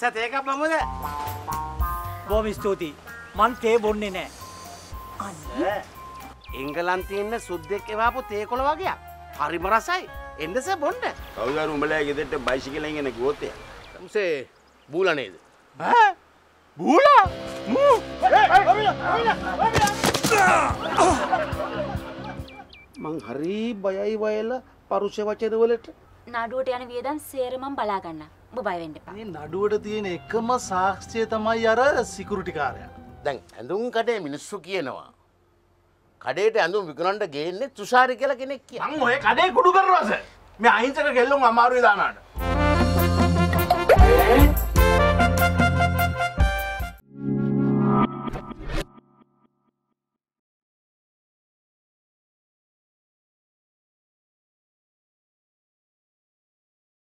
සතේකක් බමුද? බොහොම ස්තුතියි. මං තේ බොන්නේ නෑ. එංගලන්තියන්න සුද්දෙක් එවාපු තේකොළ වගේ හරිම රසයි. එන්නස බොන්්ඩ කවුදර උඹලා ගෙදෙට බයිසිකලගෙන ගෝතය. සේ බූල නේද? බූලා? මං? හරි බයයි වයල පරුෂ වචනවලට නඩුවට යන වියදම් සේරමම් බලාගන්න ඔබ බයවෙන්ඩ පා මේ නඩුවට තියෙන එකම සාක්ෂය තමයි අර සිකුරුටිකාරය. දැන් ඇඳුම් කටේ මිනිස්සු කියනවා කඩේට ඇඳුම් විකුණන්ට ගේන්නේ තුෂාරි කියල කෙනෙක් කිය මං ඔය කඩේ කුඩු කරවාස මේ අහිංසක කෙල්ලුම් අමාරුයි දානට